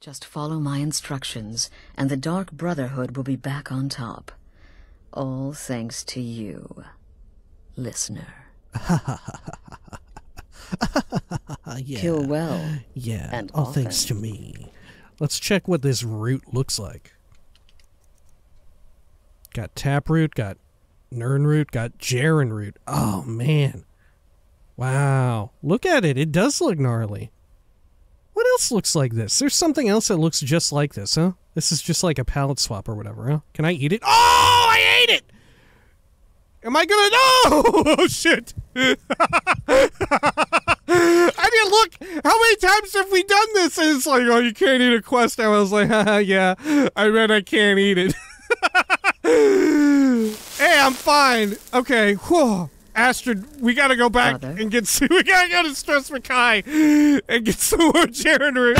Just follow my instructions, and the Dark Brotherhood will be back on top. All thanks to you, listener. yeah. Kill well. Yeah, and all thanks to me. Let's check what this root looks like. Got taproot, got nirnroot, got Jarrin root. Oh man. Wow. Look at it. It does look gnarly. Else looks like this? There's something else that looks just like this, huh? This is just like a palette swap or whatever, huh? Can I eat it? Oh, I ate it! Am I gonna no? Oh shit! I didn't look. How many times have we done this? And it's like, oh, you can't eat a quest. I was like, Haha, yeah, I bet I can't eat it. hey, I'm fine. Okay, whew. Astrid, we gotta go back Father? and get. We gotta go to Stros M'Kai and get some more Jarrin root.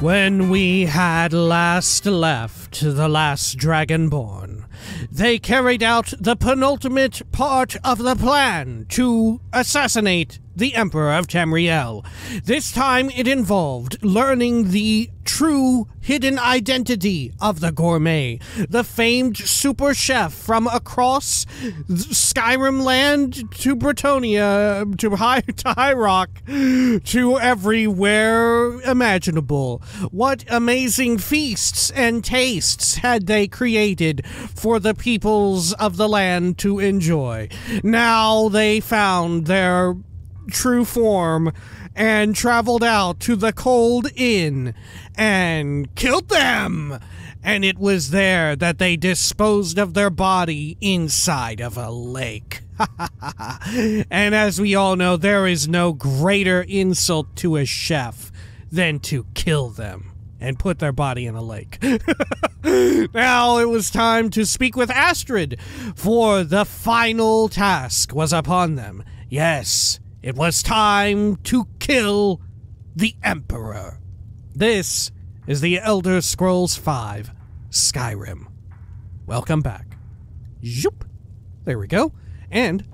When we had last left the last Dragonborn, they carried out the penultimate part of the plan to assassinate the Emperor of Tamriel. This time it involved learning the true hidden identity of the gourmet, the famed super chef from across Skyrim land to Bretonia to High to High Rock to everywhere imaginable. What amazing feasts and tastes had they created for the peoples of the land to enjoy? Now they found their true form and traveled out to the cold inn and killed them. And it was there that they disposed of their body inside of a lake. and as we all know, there is no greater insult to a chef than to kill them and put their body in a lake. now it was time to speak with Astrid, for the final task was upon them. Yes, it was time to kill the Emperor. This is the Elder Scrolls V Skyrim. Welcome back. Zoop. There we go. And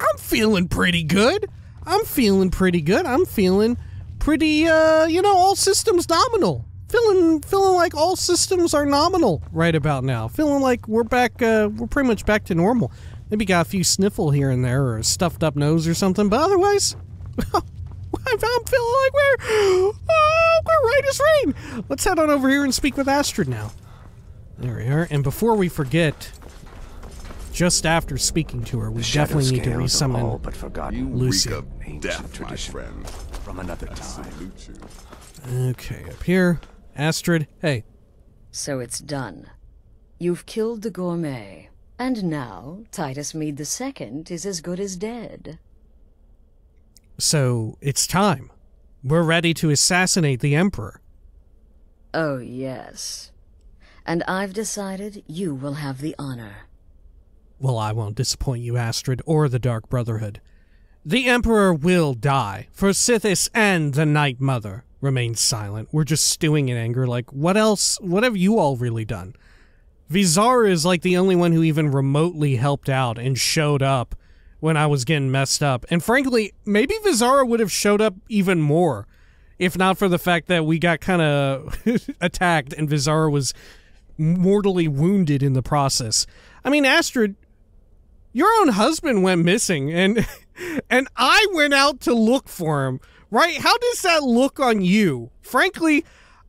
I'm feeling pretty good. I'm feeling pretty good. I'm feeling pretty uh, you know, all systems nominal. Feeling feeling like all systems are nominal right about now. Feeling like we're back uh we're pretty much back to normal. Maybe got a few sniffle here and there or a stuffed up nose or something, but otherwise I'm feeling like we're oh, we're right as rain. Let's head on over here and speak with Astrid now. There we are. And before we forget, just after speaking to her, we definitely need to Scales are all resummon but forgotten. You Lucy. reek of Ancient death, my tradition. friend. from another time. Okay, up here. Astrid, hey. So it's done. You've killed the gourmet. And now, Titus Mede II is as good as dead. So it's time. We're ready to assassinate the Emperor. Oh, yes. And I've decided you will have the honor. Well, I won't disappoint you, Astrid, or the Dark Brotherhood. The Emperor will die, for Sithis and the Night Mother remain silent. We're just stewing in anger, like, what else? What have you all really done? Veezara is like the only one who even remotely helped out and showed up when I was getting messed up. And frankly, maybe Veezara would have showed up even more if not for the fact that we got kind of attacked and Veezara was mortally wounded in the process. I mean, Astrid, your own husband went missing and and I went out to look for him. Right? How does that look on you? Frankly,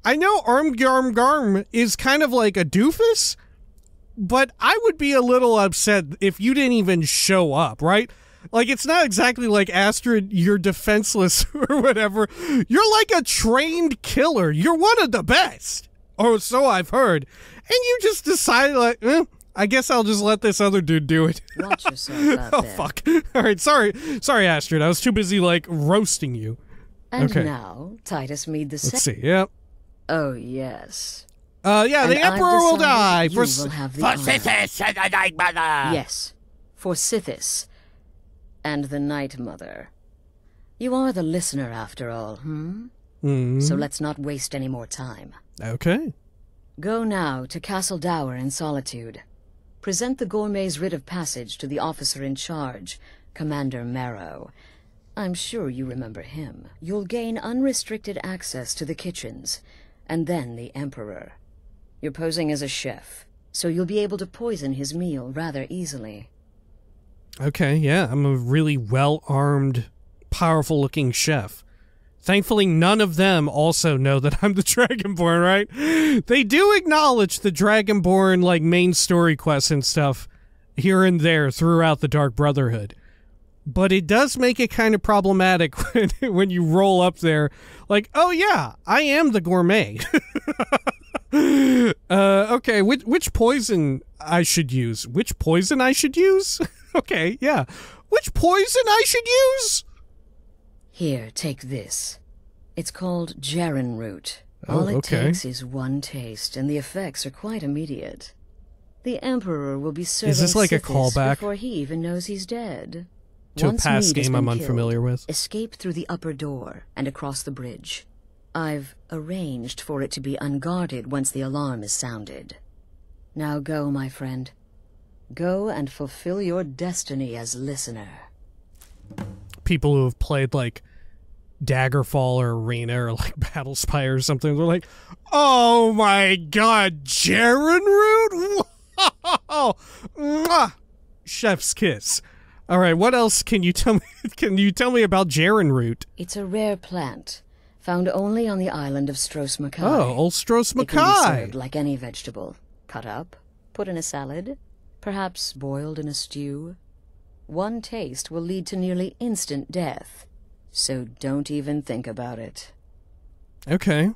I know Armgarm Garm is kind of like a doofus, but I would be a little upset if you didn't even show up, right? Like it's not exactly like Astrid, you're defenseless or whatever. You're like a trained killer. You're one of the best. Or so I've heard. And you just decided like, eh, I guess I'll just let this other dude do it. Watch yourself out oh there. fuck. All right, sorry. Sorry Astrid. I was too busy like roasting you. And Okay. now, Titus Mede the. Let's see. Yep. Oh, yes. Uh yeah, the And I've emperor will die for will the For. Sithis and the Night Mother! Yes, for Sithis and the Night Mother. You are the listener, after all, hmm? Hmm, So let's not waste any more time. Okay. Go now to Castle Dour in Solitude. Present the gourmet's writ of passage to the officer in charge, Commander Maro. I'm sure you remember him. You'll gain unrestricted access to the kitchens, and then the Emperor. You're posing as a chef, so you'll be able to poison his meal rather easily. Okay, yeah, I'm a really well armed, powerful looking chef. Thankfully, none of them also know that I'm the Dragonborn, right? They do acknowledge the Dragonborn, like, main story quests and stuff here and there throughout the Dark Brotherhood. But it does make it kind of problematic when, when you roll up there, like, oh yeah, I am the gourmet. uh, okay, which, which poison I should use? Which poison I should use? okay, yeah. Which poison I should use? Here, take this. It's called Jarrin root. Oh, All it okay. takes is one taste, and the effects are quite immediate. The Emperor will be serving this like a callback before he even knows he's dead. To a past game I'm killed, unfamiliar with. Escape through the upper door and across the bridge. I've arranged for it to be unguarded once the alarm is sounded. Now go, my friend. Go and fulfill your destiny as listener. people who have played like Daggerfall or Arena or like Battlespire or something, they're like, "Oh my god, Jarrin Root! Wow, Mwah! chef's kiss." All right, what else can you tell me? Can you tell me about Jarrin Root? It's a rare plant, found only on the island of Stros M'Kai. Oh, can be M'Kai. like any vegetable. Cut up, put in a salad, perhaps boiled in a stew. One taste will lead to nearly instant death, so don't even think about it. Okay,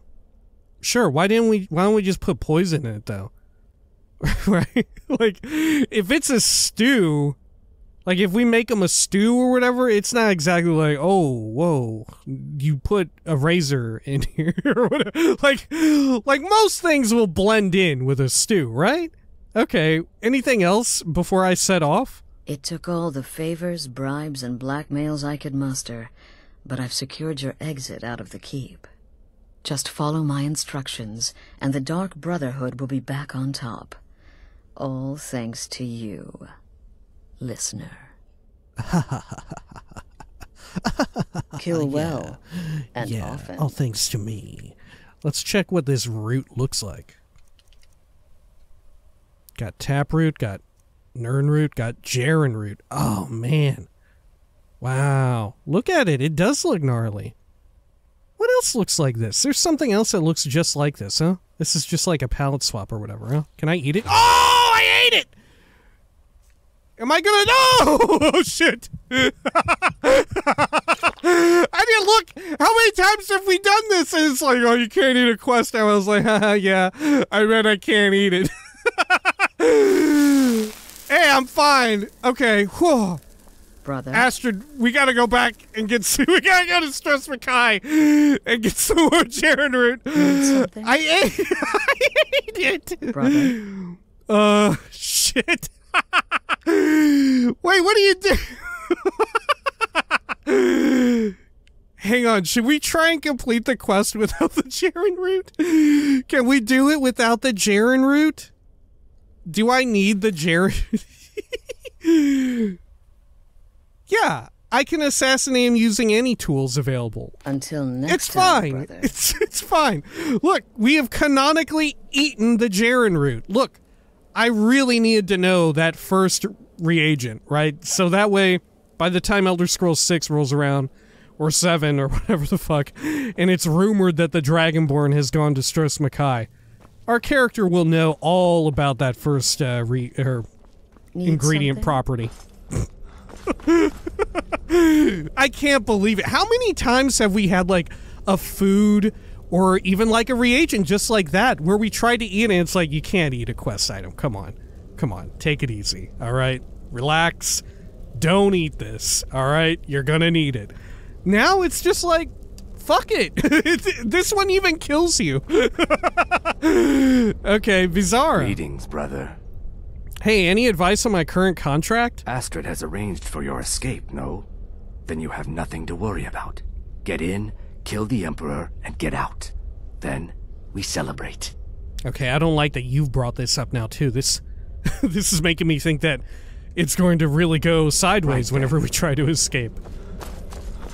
sure. Why didn't we? Why don't we just put poison in it though? right? Like, if it's a stew, like if we make them a stew or whatever, it's not exactly like, oh, whoa, you put a razor in here or whatever. Like, like most things will blend in with a stew, right? Okay. Anything else before I set off? It took all the favors, bribes, and blackmails I could muster, but I've secured your exit out of the keep. Just follow my instructions, and the Dark Brotherhood will be back on top. All thanks to you, listener. Kill well and yeah. often. All thanks to me. Let's check what this root looks like. Got taproot, got nirnroot, got Jarrin root. Oh man. Wow. Look at it. It does look gnarly. What else looks like this? There's something else that looks just like this, huh? This is just like a palette swap or whatever, huh? Can I eat it? Oh, I ate it! Am I gonna no? Oh shit! I didn't look. How many times have we done this? And it's like, oh, you can't eat a quest. I was like, Haha, yeah, I bet I can't eat it. hey, I'm fine. Okay. Brother, Astrid, we gotta go back and get some. We gotta go to Stros M'Kai and get some more Jarrin root. I ate. I ate it. brother, Uh, shit. Wait, what do you do? Hang on, should we try and complete the quest without the Jarrin root? Can we do it without the Jarrin root? Do I need the Jarrin? yeah, I can assassinate him using any tools available. until next It's time, fine. brother. It's it's fine. Look, we have canonically eaten the Jarrin root. Look, I really needed to know that first reagent, right? So that way, by the time Elder Scrolls Six rolls around, or Seven, or whatever the fuck, and it's rumored that the Dragonborn has gone to Stros M'Kai, our character will know all about that first uh, re- or ingredient something? property. I can't believe it. How many times have we had like a food or even like a reagent just like that where we try to eat it and it's like you can't eat a quest item. Come on. Come on. Take it easy. All right. Relax. Don't eat this. All right. You're going to need it. Now it's just like fuck it. this one even kills you. okay, bizarre. Greetings, brother. Hey, any advice on my current contract? Astrid has arranged for your escape, no? Then you have nothing to worry about. Get in, kill the Emperor, and get out. Then we celebrate. Okay, I don't like that you've brought this up now too. This this is making me think that it's going to really go sideways Right whenever we try to escape.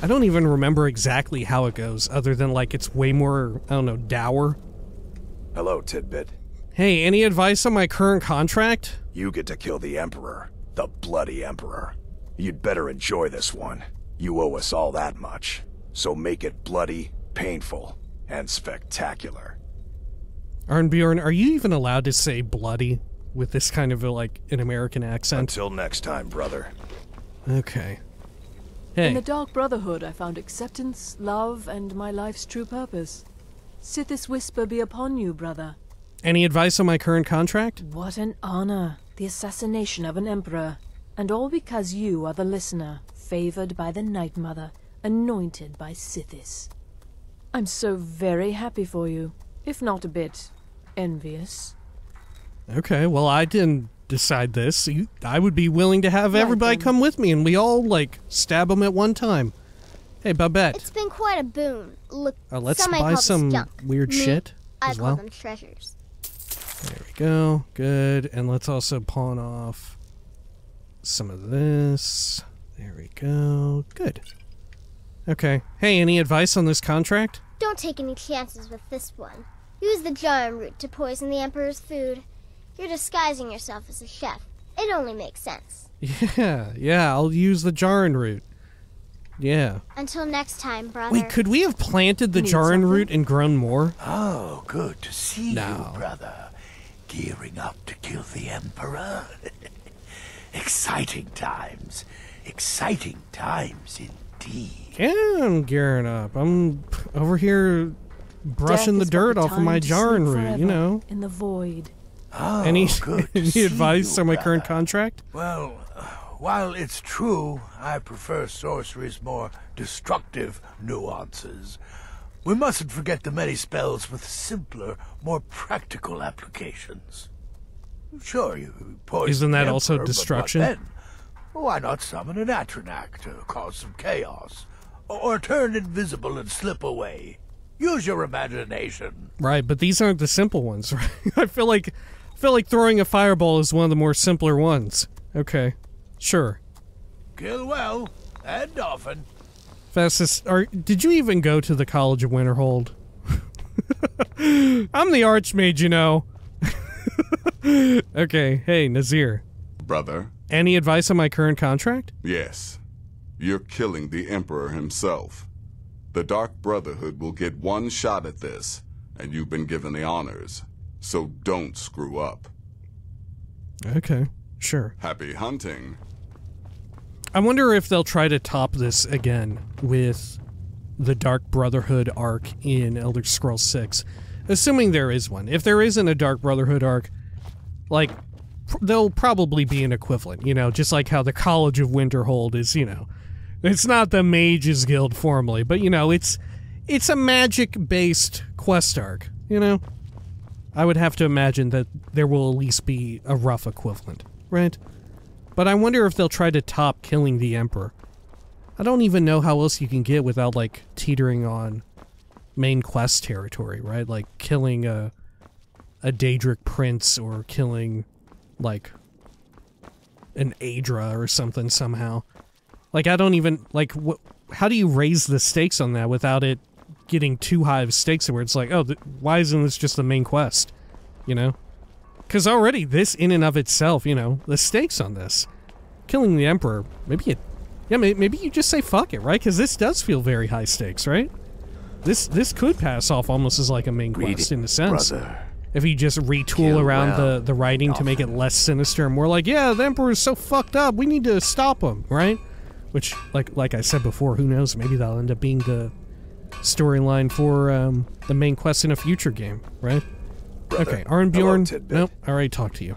I don't even remember exactly how it goes, other than like it's way more, I don't know, dour. Hello, Tidbit. Hey, any advice on my current contract? You get to kill the Emperor. The bloody Emperor. You'd better enjoy this one. You owe us all that much. So make it bloody, painful, and spectacular. Arnbjorn, are you even allowed to say bloody with this kind of a, like an American accent? Until next time, brother. Okay. Hey. In the Dark Brotherhood, I found acceptance, love, and my life's true purpose. Sithis whisper be upon you, brother. any advice on my current contract? What an honor, the assassination of an emperor. And all because you are the listener, favored by the Night Mother, anointed by Sithis. I'm so very happy for you, if not a bit envious. Okay, well, I didn't decide this. I would be willing to have Right everybody then. come with me and we all, like, stab them at one time. Hey, Babette, It's been quite a boon. Look, uh, let's some buy some weird Me, shit I as call well. them treasures. There we go. Good. And let's also pawn off some of this. There we go. Good. Okay. Hey, any advice on this contract? Don't take any chances with this one. Use the giant root to poison the Emperor's food. You're disguising yourself as a chef. It only makes sense. Yeah, yeah, I'll use the Jarrin root. Yeah. Until next time, brother. Wait, could we have planted the Need Jarrin root and grown more? Oh, good to see No. you, brother. Gearing up to kill the Emperor. Exciting times. Exciting times indeed. Yeah, I'm gearing up. I'm over here brushing Death the is but dirt off of my jarring root, you know. In the void. Oh, Any, good any advice you, on my current contract? Well, uh, while it's true I prefer sorcery's more destructive nuances, we mustn't forget the many spells with simpler, more practical applications. Sure, you poison Isn't that the also Emperor, but what destruction? Then? Why not summon an Atronach to cause some chaos? Or, or turn invisible and slip away? Use your imagination. Right, but these aren't the simple ones, right? I feel like I feel like throwing a fireball is one of the more simpler ones. Okay. Sure. Kill well, and often. Festus, are did you even go to the College of Winterhold? I'm the Archmage, you know. okay, hey, Nazir. Brother, Any advice on my current contract? yes. You're killing the Emperor himself. The Dark Brotherhood will get one shot at this, and you've been given the honors. So don't screw up. Okay, sure. Happy hunting. I wonder if they'll try to top this again with the Dark Brotherhood arc in Elder Scrolls 6. Assuming there is one. If there isn't a Dark Brotherhood arc, like, there'll probably be an equivalent, you know, just like how the College of Winterhold is, you know. It's not the Mages Guild formally, but, you know, it's it's a magic-based quest arc, you know? I would have to imagine that there will at least be a rough equivalent, right? But I wonder if they'll try to top killing the Emperor. I don't even know how else you can get without like teetering on main quest territory, right? Like killing a a Daedric prince or killing like an Aedra or something somehow. Like I don't even like what how do you raise the stakes on that without it getting too high of stakes where it's like, oh, th- why isn't this just the main quest? You know? Because already, this in and of itself, you know, the stakes on this, killing the Emperor, maybe it, yeah, may- maybe you just say fuck it, right? Because this does feel very high stakes, right? This this could pass off almost as like a main quest it, in a sense. brother. If you just retool Kill around well, the, the writing to make it less sinister and more like, yeah, the Emperor's so fucked up, we need to stop him, right? Which, like like I said before, who knows? Maybe that'll end up being the storyline for um, the main quest in a future game, right? Brother. Okay, Arnbjorn. Nope, I already talked to you.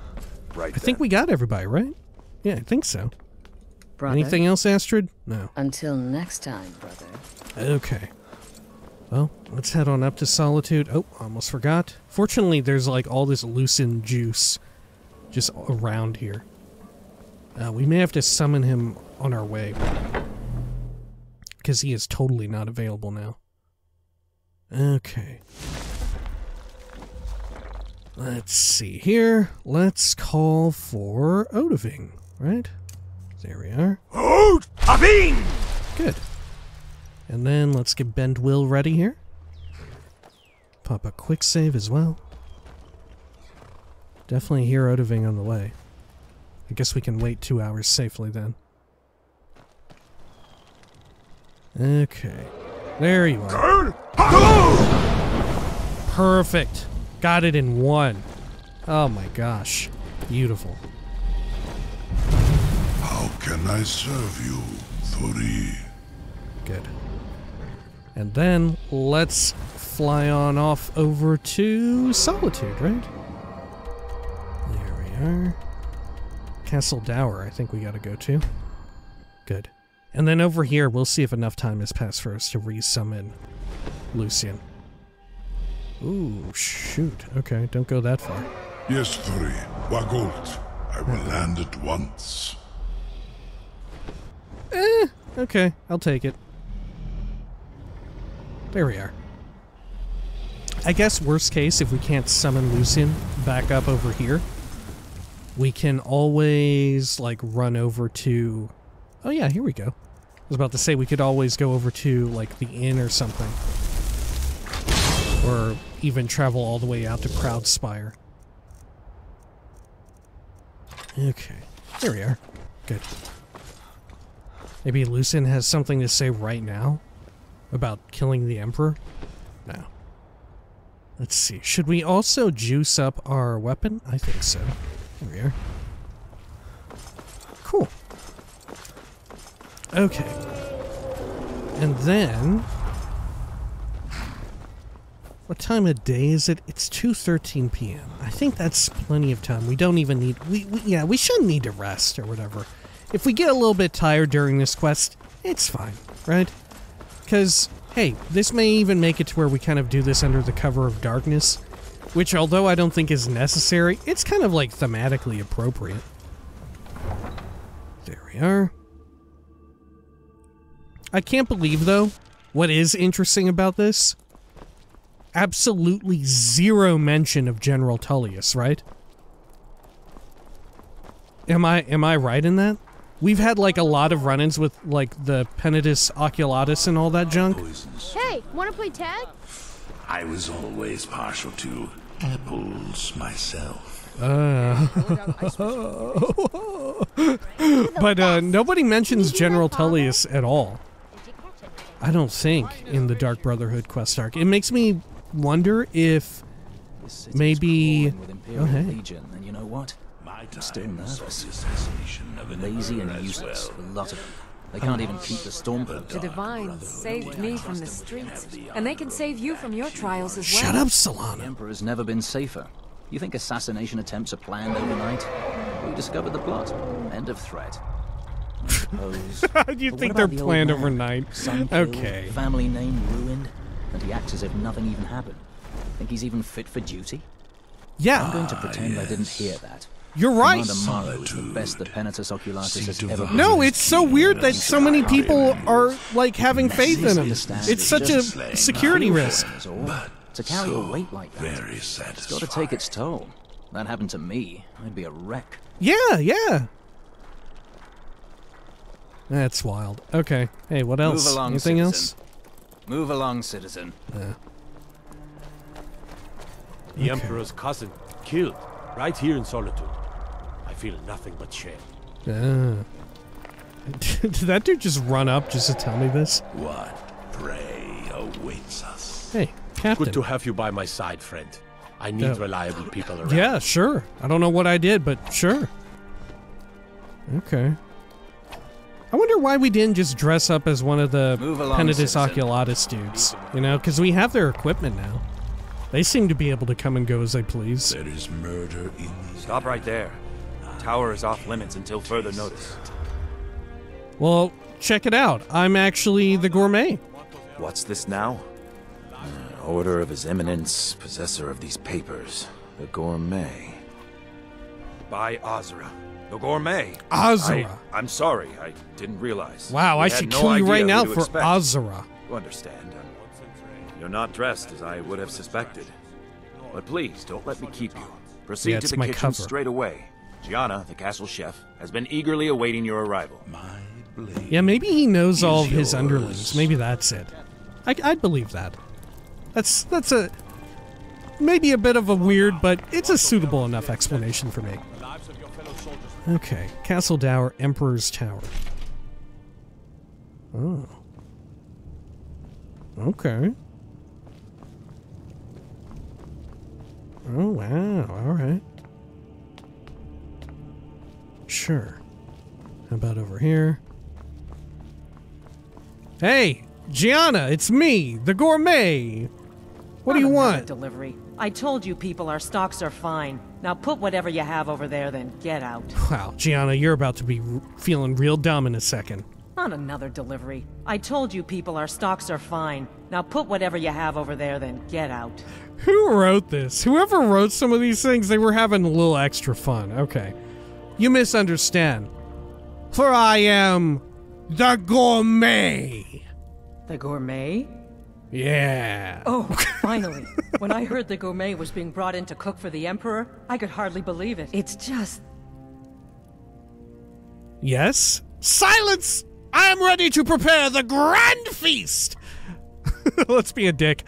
Right I think we got everybody, right? Yeah, I think so. Brother. Anything else, Astrid? No. Until next time, brother. Okay. Well, let's head on up to Solitude. Oh, almost forgot. Fortunately, there's like all this loosened juice just around here. Uh, we may have to summon him on our way. Because he is totally not available now. Okay. Let's see here. Let's call for Odahviing, right? There we are. Abing! Good. And then let's get Bend Will ready here. Pop a quick save as well. Definitely hear Odahviing on the way. I guess we can wait two hours safely then. Okay. There you are. Perfect. Got it in one. Oh my gosh. Beautiful. How can I serve you, Thuri? Good. And then let's fly on off over to Solitude, right? There we are. Castle Dour, I think we gotta go to. Good. And then over here, we'll see if enough time has passed for us to re-summon Lucien. Ooh, shoot. Okay, don't go that far. Yes, Thuri. Wagolt. I will land at once. Eh, okay, I'll take it. There we are. I guess worst case, if we can't summon Lucien back up over here, we can always like run over to. Oh yeah, here we go. I was about to say we could always go over to like the inn or something, or even travel all the way out to Proudspire. Okay, there we are. Good. Maybe Lucien has something to say right now about killing the Emperor? No. Let's see. Should we also juice up our weapon? I think so. Here we are. Cool. Okay. And then... What time of day is it? It's 2.13 p.m. I think that's plenty of time. We don't even need... We, we Yeah, we shouldn't need to rest or whatever. If we get a little bit tired during this quest, it's fine, right? Because, hey, this may even make it to where we kind of do this under the cover of darkness, which, although I don't think is necessary, it's kind of like thematically appropriate. There we are. I can't believe, though, what is interesting about this? Absolutely zero mention of General Tullius, right? Am I am I right in that? We've had like a lot of run-ins with like the Penitus oculatus and all that junk. Hey, wanna play tag? I was always partial to apples myself. Uh, but uh, nobody mentions General Tullius at all. I don't think in the Dark Brotherhood quest arc. It makes me wonder if maybe. Oh hey. Legion, and you know what? I'm still nervous. Lazy and useless, a lot of them. They can't even keep the storm The Divines saved me from the streets, and they can save you from your trials as well. Shut up, The Solana. Emperor's never been safer. You think assassination attempts are planned overnight? We discovered the plot. End of threat. I suppose. you But think they're the planned man? overnight? Son killed, Okay. Family name ruined, and he acts as if nothing even happened. Think he's even fit for duty? Yeah. I'm going to pretend I didn't hear that. You're right. Commander Maro is the best the Penitus Oculatus has ever. No, it's so weird that so many people are like having faith in him. It's such a security risk. That's all. To carry a weight like that, Very it's got to take its toll. That happened to me, I'd be a wreck. Yeah, yeah. That's wild. Okay. Hey, what else? Move along, Anything citizen. Move along, citizen. Yeah. The Emperor's cousin, killed, right here in Solitude. I feel nothing but shame. Ah. Did that dude just run up just to tell me this? What prey awaits us? Hey, Captain. Good to have you by my side, friend. I need Yeah. reliable people around. Yeah, sure. I don't know what I did, but sure. Okay. I wonder why we didn't just dress up as one of the along, Penitus citizen. Oculatus dudes. You know, because we have their equipment now. They seem to be able to come and go as they please. There is murder in these. Stop right there. Tower is off limits until further notice. Well, check it out. I'm actually the gourmet. What's this now? An order of His Eminence, possessor of these papers. The Gourmet. By Azura. The Gourmet. Azura. I, am sorry, I didn't realize. Wow, We I should no kill you right now for expect. Azura. You understand. You're not dressed as I would have suspected. But please, don't let me keep you. Proceed Yeah, to the my kitchen cover. straight away. Gianna, the castle chef, has been eagerly awaiting your arrival. Yeah, maybe he knows all of his underlings. Maybe that's it. I, I'd believe that. That's that's a maybe a bit of a weird, but it's a suitable enough explanation for me. Okay, Castle Dour, Emperor's Tower. Oh. Okay. Oh wow! All right. Sure. How about over here? Hey, Gianna, it's me, the gourmet. What do you want? Delivery. I told you people our stocks are fine. Now put whatever you have over there, then get out. Wow, Gianna, you're about to be r- feeling real dumb in a second. Not another delivery. I told you people our stocks are fine. Now put whatever you have over there, then get out. Who wrote this? Whoever wrote some of these things, they were having a little extra fun. Okay. You misunderstand. For I am the gourmet. The gourmet? Yeah. Oh, finally. when I heard the gourmet was being brought in to cook for the Emperor, I could hardly believe it. It's just. Yes? Silence! I am ready to prepare the grand feast! Let's be a dick.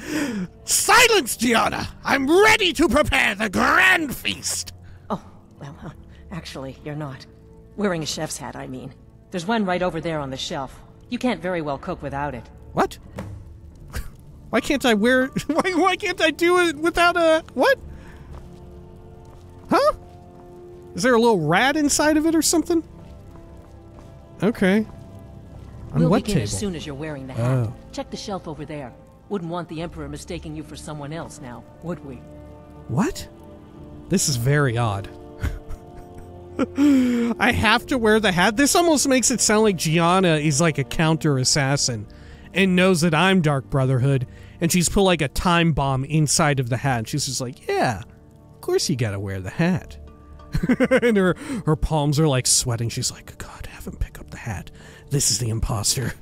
Silence, Gianna! I'm ready to prepare the grand feast! Oh, well, actually, you're not. Wearing a chef's hat, I mean. There's one right over there on the shelf. You can't very well cook without it. What? Why can't I wear. Why, why can't I do it without a. What? Huh? Is there a little rat inside of it or something? Okay. On we'll what begin table? as soon as you're wearing the hat. Oh. Check the shelf over there. Wouldn't want the Emperor mistaking you for someone else now, would we? What? This is very odd. I have to wear the hat. This almost makes it sound like Gianna is like a counter assassin and knows that I'm Dark Brotherhood, and she's put like a time bomb inside of the hat. And she's just like, yeah, of course you gotta wear the hat. and her her palms are like sweating. She's like, God, have him pick up the hat. This is the imposter.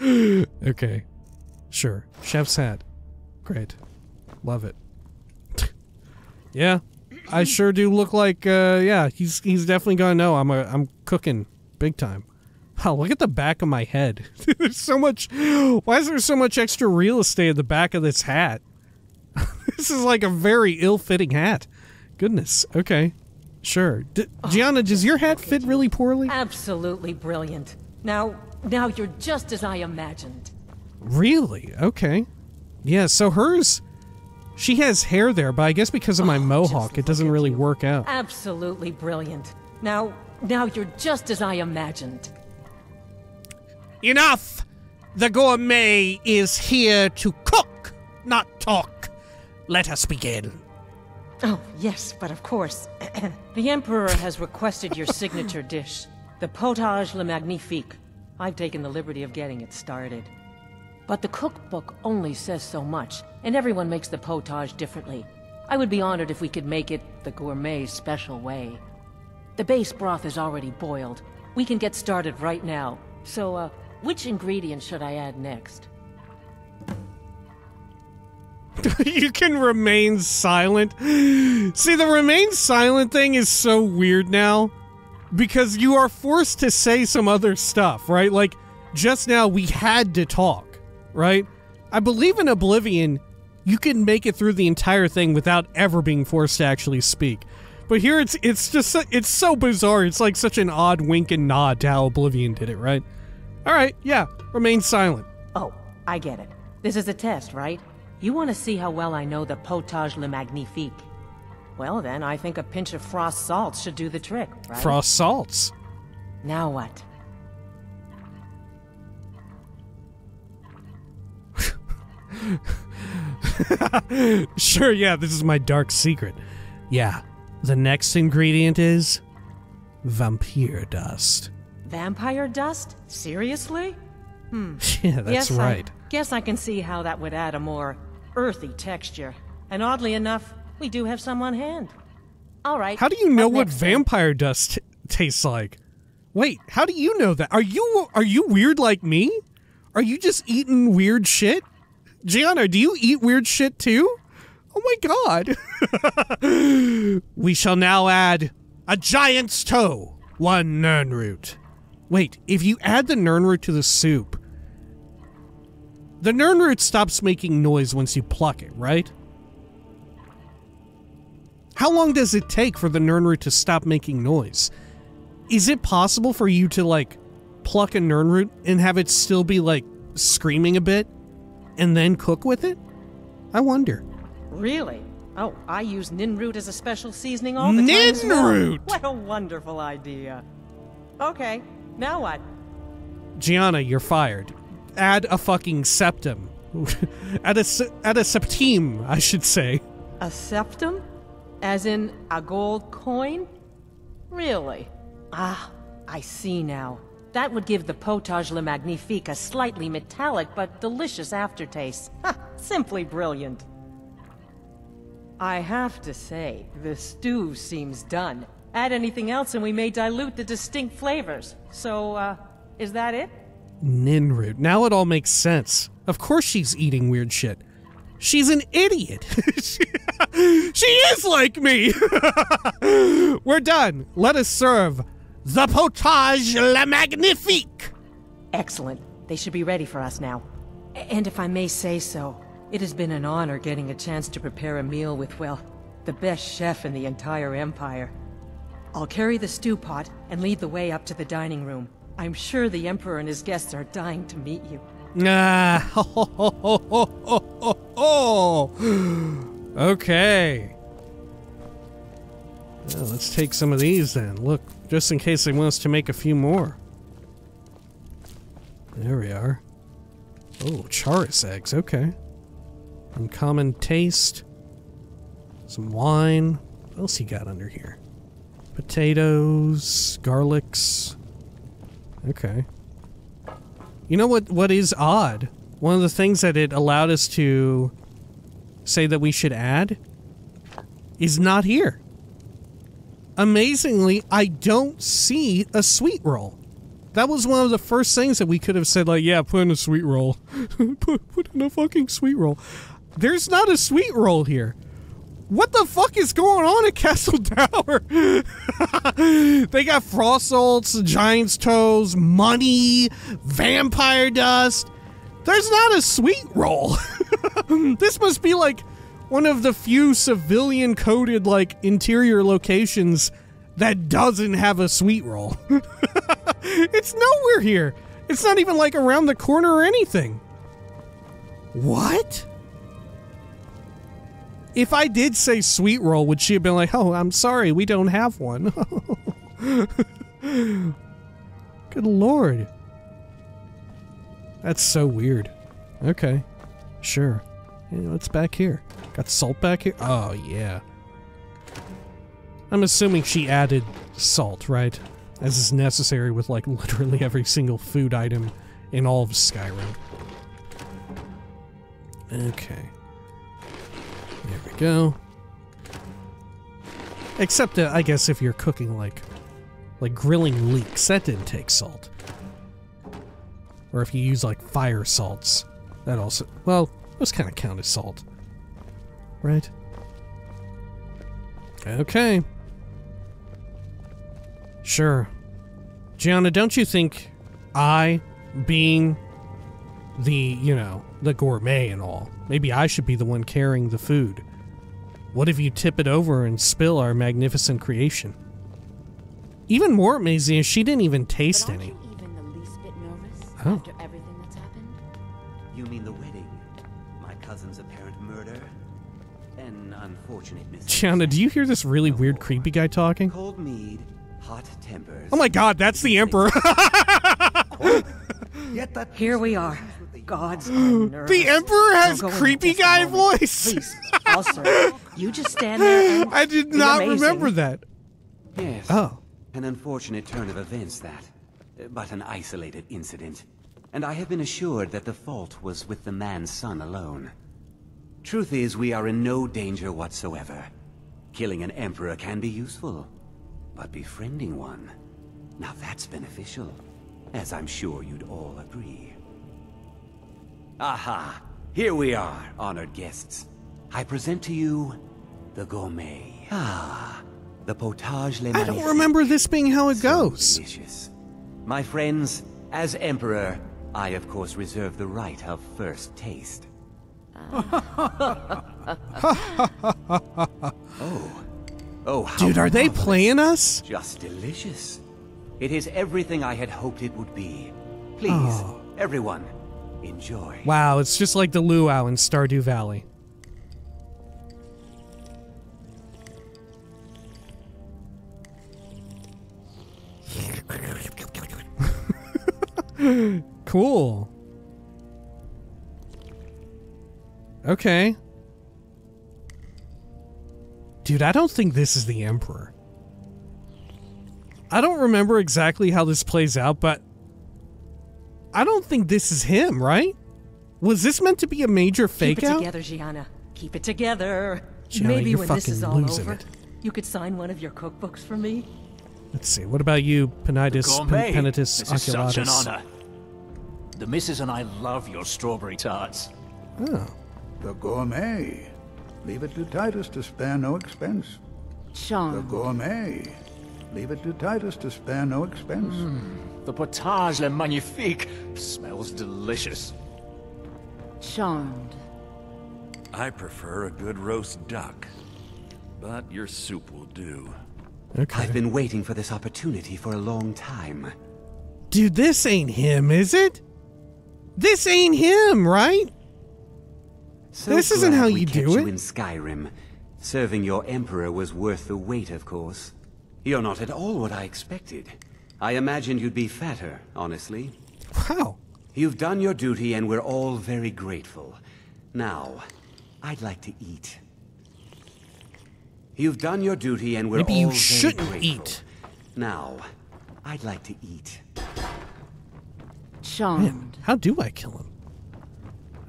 okay, sure. Chef's hat. Great. Love it. yeah, I sure do look like. Uh, yeah, he's he's definitely gonna know I'm a I'm cooking big time. Wow, look at the back of my head. There's so much. Why is there so much extra real estate at the back of this hat? this is like a very ill-fitting hat. Goodness. Okay, sure. D- Gianna, does your hat fit really poorly? Absolutely brilliant. Now, now you're just as I imagined. Really? Okay. Yeah. So hers, she has hair there, but I guess because of my oh, mohawk, it doesn't really work out. Absolutely brilliant. Now, now you're just as I imagined. Enough! The gourmet is here to cook, not talk. Let us begin. Oh, yes, but of course. the Emperor has requested your signature dish, the potage le magnifique. I've taken the liberty of getting it started. But the cookbook only says so much, and everyone makes the potage differently. I would be honored if we could make it the gourmet's special way. The base broth is already boiled. We can get started right now. So, uh, which ingredient should I add next? you can remain silent. See, the remain silent thing is so weird now because you are forced to say some other stuff, right? Like, just now we had to talk, right? I believe in Oblivion, you can make it through the entire thing without ever being forced to actually speak. But here it's it's just so- it's so bizarre. It's like such an odd wink and nod to how Oblivion did it, right? All right, yeah, remain silent. Oh, I get it. This is a test, right? You want to see how well I know the potage le magnifique. Well, then, I think a pinch of frost salts should do the trick, right? Frost salts. Now what? sure, yeah, this is my dark secret. Yeah, the next ingredient is vampire dust. Vampire dust? Seriously? Hmm. Yeah, that's Yes, right. I guess I can see how that would add a more earthy texture. And oddly enough, we do have some on hand. All right. How do you know what vampire dust t- tastes like? Wait, how do you know that? Are you are you weird like me? Are you just eating weird shit? Gianna, do you eat weird shit too? Oh my god! we shall now add a giant's toe, one nirnroot. Wait, if you add the nirnroot to the soup, the nirnroot stops making noise once you pluck it, right? How long does it take for the nirnroot to stop making noise? Is it possible for you to, like, pluck a nirnroot and have it still be, like, screaming a bit and then cook with it? I wonder. Really? Oh, I use nirnroot as a special seasoning all the time. Nirnroot! What a wonderful idea. Okay, now what? Gianna, you're fired. Add a fucking septum. add a add a septim, I should say. A septim? As in a gold coin? Really? Ah, I see now. That would give the potage le magnifique a slightly metallic but delicious aftertaste. Simply brilliant. I have to say, the stew seems done. Add anything else and we may dilute the distinct flavors. So, uh, is that it? Nirnroot. Now it all makes sense. Of course she's eating weird shit. She's an idiot. she is like me. We're done. Let us serve the potage le magnifique. Excellent. They should be ready for us now. And if I may say so, it has been an honor getting a chance to prepare a meal with, well, the best chef in the entire Empire. I'll carry the stew pot and lead the way up to the dining room. I'm sure the Emperor and his guests are dying to meet you. Ah, ho, ho, ho, ho, ho, ho, ho. Okay. Well, let's take some of these then. Look, just in case they want us to make a few more. There we are. Oh, chaurus eggs. Okay. Uncommon taste. Some wine. What else he got under here? Potatoes, garlics. Okay. You know what what is odd? One of the things that it allowed us to say that we should add is not here. Amazingly, I don't see a sweet roll. That was one of the first things that we could have said, like, yeah, put in a sweet roll. put, put in a fucking sweet roll. There's not a sweet roll here. What the fuck is going on at Castle Tower? they got frost salts, giant's toes, money, vampire dust. There's not a sweet roll. this must be like one of the few civilian coded like interior locations that doesn't have a sweet roll. it's nowhere here. It's not even like around the corner or anything. What? If I did say sweet roll, would she have been like, "Oh, I'm sorry, we don't have one." Good lord. That's so weird. Okay. Sure. Hey, what's back here? Got salt back here? Oh, yeah. I'm assuming she added salt, right? As is necessary with, like, literally every single food item in all of Skyrim. Okay. There we go. Except, uh, I guess, if you're cooking, like, like grilling leeks, that didn't take salt. Or if you use, like, fire salts, that also, well, those kind of count as salt. Right? Okay. Sure. Gianna, don't you think I, being the, you know, the gourmet and all, maybe I should be the one carrying the food? What if you tip it over and spill our magnificent creation? Even more amazing is she didn't even taste any. You, Even the least bit nervous Oh. after everything that's happened? You mean the wedding? My cousin's apparent murder? An unfortunate mistake. Gianna, do you hear this really weird creepy guy talking? Cold mead, hot tempers. Oh my god, that's the Emperor! Here we are. Gods. The Emperor has I'll go in creepy guy moment. voice. Please, I'll. You just stand there I did not amazing. remember that. Yes. Oh. An unfortunate turn of events, that. But an isolated incident. And I have been assured that the fault was with the man's son alone. Truth is, we are in no danger whatsoever. Killing an emperor can be useful. But befriending one, now that's beneficial. As I'm sure you'd all agree. Aha! Here we are, honored guests. I present to you the gourmet. Ah, the potage le I don't remember this being how it goes. Delicious. My friends, as Emperor, I of course reserve the right of first taste. oh. Oh, how Dude, are they playing us? Just delicious. It is everything I had hoped it would be. Please, Oh. everyone, enjoy. Wow, it's just like the luau in Stardew Valley. cool. Okay. Dude, I don't think this is the Emperor. I don't remember exactly how this plays out, but I don't think this is him, right? Was this meant to be a major fake Keep it out? together, Gianna. Keep it together. Gianna, Maybe you're when this is all losing over, it. you could sign one of your cookbooks for me. Let's see. What about you, Penitus Gourmet. Penitus This is such an honor. The missus and I love your strawberry tarts. Oh. The gourmet. Leave it to Titus to spare no expense. Charmed. The gourmet. Leave it to Titus to spare no expense. Hmm. The potage le magnifique smells delicious. Charmed. I prefer a good roast duck, but your soup will do. Okay. I've been waiting for this opportunity for a long time. Dude, this ain't him, is it? This ain't him, right? So This isn't how you do you it. in Skyrim. Serving your Emperor was worth the wait, of course. You're not at all what I expected. I imagined you'd be fatter, honestly. Wow. You've done your duty and we're all very grateful. Now, I'd like to eat. You've done your duty and we're Maybe all you shouldn't grateful. eat. Now, I'd like to eat. Charmed. Man, how do I kill him?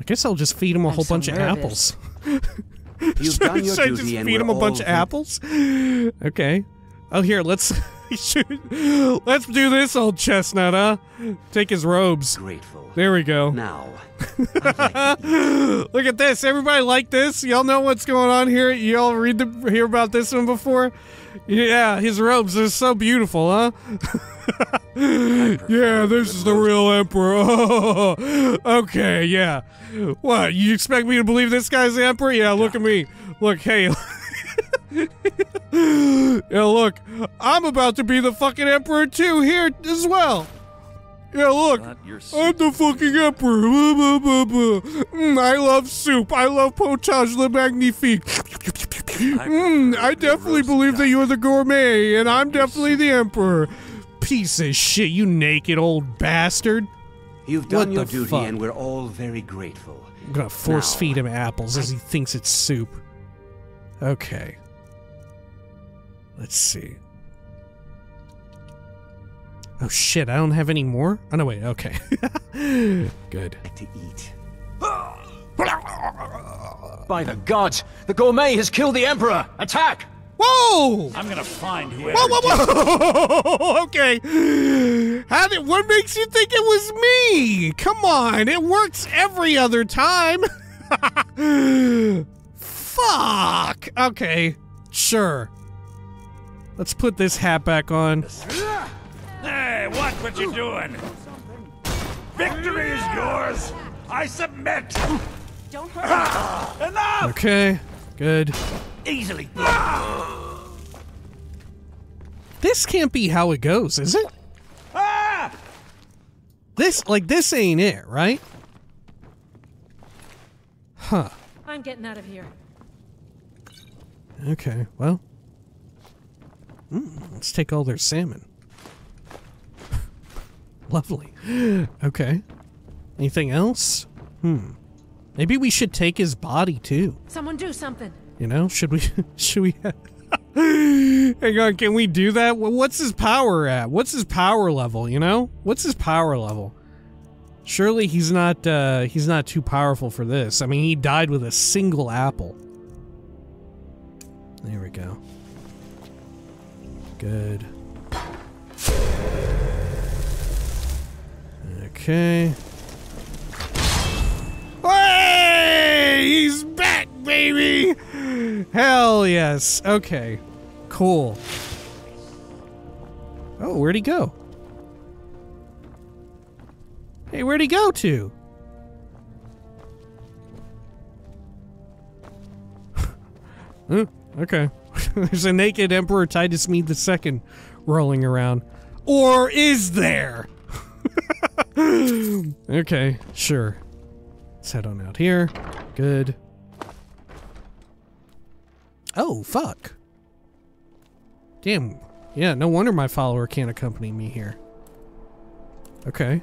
I guess I'll just feed him a I'm whole so bunch of apples. You've done your Should I just and feed him a bunch of apples? Okay. Oh, here, let's let's do this, old chestnut, huh? Take his robes. Grateful. There we go. Now, Look at this. Everybody like this? Y'all know what's going on here? Y'all read the hear about this one before? Yeah, his robes are so beautiful, huh? yeah, this is the real emperor. okay, yeah. What? You expect me to believe this guy's the emperor? Yeah, look at me. Look, hey. yeah, look. I'm about to be the fucking emperor too here as well. Yeah, look. I'm the fucking emperor. Blah, blah, blah, blah. Mm, I love soup. I love potage le magnifique. Mm, I definitely believe that you're the gourmet, and I'm definitely the emperor. Piece of shit, you naked old bastard. You've What done your duty fuck? and we're all very grateful. I'm gonna force Now, feed him apples as he thinks it's soup. Okay. Let's see. Oh shit, I don't have any more? Oh no, wait, okay. Good. To eat. By the gods, the gourmet has killed the emperor! Attack! Whoa! I'm gonna find whoever. Whoa, whoa, whoa! okay. How did, what makes you think it was me? Come on, it works every other time. Fuck. Okay, sure. Let's put this hat back on. Hey, watch what you're doing. Victory is yours. I submit. Don't Ah, enough. Okay, good. Easily. This can't be how it goes, is it? Ah! This, like, this ain't it, right? Huh. I'm getting out of here. Okay, well. Mm, let's take all their salmon. Lovely. Okay. Anything else? Hmm. Maybe we should take his body too. Someone do something. You know? Should we? Should we? Hang on. Can we do that? What's his power at? What's his power level? You know? What's his power level? Surely he's not. uh He's not too powerful for this. I mean, he died with a single apple. There we go. Good. Okay. Hey! He's back, baby! Hell yes. Okay. Cool. Oh, where'd he go? Hey, where'd he go to? Huh, oh, okay. There's a naked Emperor Titus Mede II rolling around. Or is there? okay, sure. Let's head on out here. Good. Oh, fuck. Damn. Yeah, no wonder my follower can't accompany me here. Okay.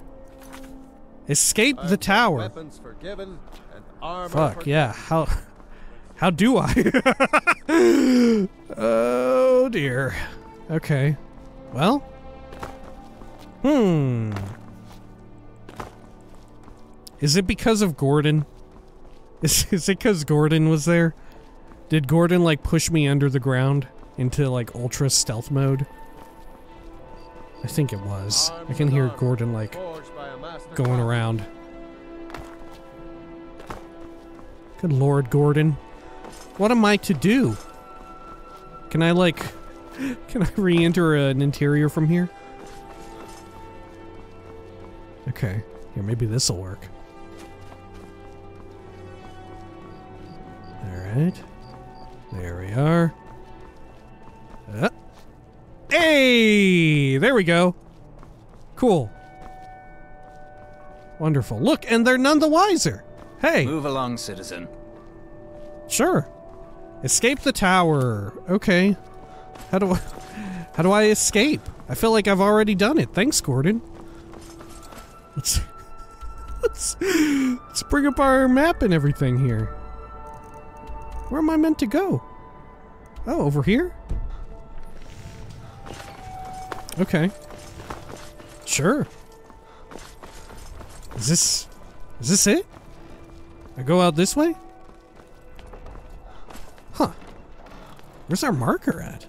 Escape the tower. Weapons forgiven and armor Fuck, yeah. How how do I? oh dear. Okay. Well. Hmm. Is it because of Gordon? Is, is it because Gordon was there? Did Gordon like push me under the ground into like ultra stealth mode? I think it was. I can hear Gordon like going around. Good lord, Gordon. What am I to do? Can I like can I re-enter an interior from here? Okay. Here, maybe this'll work. Alright. There we are. Uh. Hey! There we go. Cool. Wonderful. Look, and they're none the wiser. Hey. Move along, citizen. Sure. Escape the tower. Okay. How do I How do I escape? I feel like I've already done it. Thanks, Gordon. Let's Let's Let's bring up our map and everything here. Where am I meant to go? Oh, over here? Okay. Sure. Is this Is this it? I go out this way? Huh. Where's our marker at?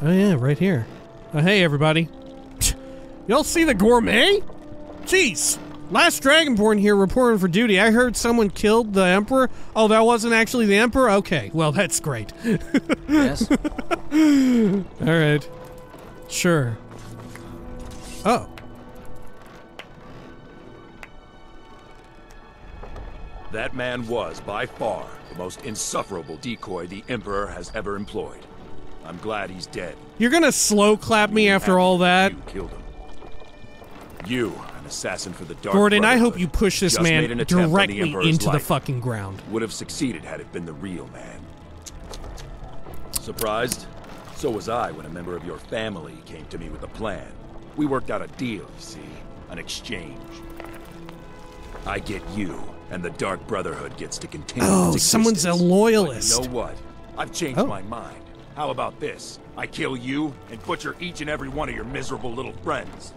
Oh yeah, right here. Oh hey everybody. Y'all see the gourmet? Jeez. Last Dragonborn here reporting for duty. I heard someone killed the Emperor. Oh, that wasn't actually the Emperor? Okay, well that's great. Yes? Alright. Sure. Oh. That man was, by far, the most insufferable decoy the Emperor has ever employed. I'm glad he's dead. You're gonna slow clap me after all that? You killed him. You, an assassin for the Dark Gordon, I hope you push this man an attempt on the directly Emperor's into the fucking ground. Would have succeeded had it been the real man. Surprised? So was I when a member of your family came to me with a plan. We worked out a deal, you see, an exchange. I get you, and the Dark Brotherhood gets to continue. Oh, someone's a loyalist. But you know what? I've changed Oh. my mind. How about this? I kill you and butcher each and every one of your miserable little friends.